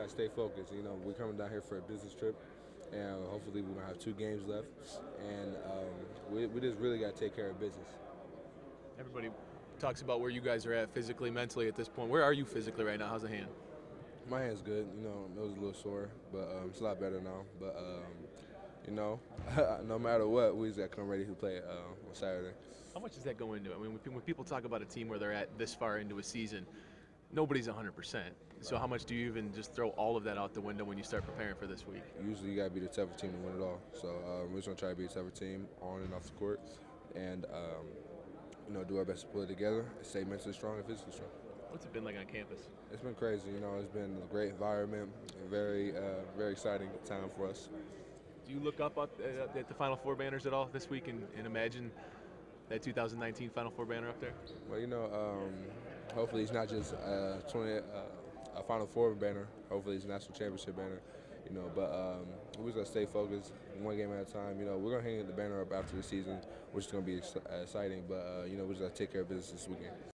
gotta stay focused. You know, we're coming down here for a business trip, and hopefully we're gonna have two games left, and um, we, we just really gotta take care of business. Everybody talks about where you guys are at physically, mentally at this point. Where are you physically right now? How's the hand? My hand's good. You know, it was a little sore, but um, it's a lot better now. But um, you know, no matter what, we just got to come ready to play uh, on Saturday. How much does that go into it? I mean, when people talk about a team where they're at this far into a season, nobody's 100%. So how much do you even just throw all of that out the window when you start preparing for this week? Usually, you got to be the tougher team to win it all. So um, we're just gonna try to be a tougher team on and off the court, and um, you know, do our best to pull it together, stay mentally strong and physically strong. What's it been like on campus? It's been crazy. You know, it's been a great environment, a very, uh, very exciting time for us. Do you look up at, at the Final Four banners at all this week and, and, imagine that 2019 Final Four banner up there? Well, you know, um, hopefully it's not just uh, 20, uh, a Final Four banner. Hopefully it's a national championship banner. You know, but um, we're just gonna stay focused, one game at a time. You know, we're gonna hang the banner up after the season, which is gonna be exciting. But uh, you know, we're just gonna take care of business this weekend.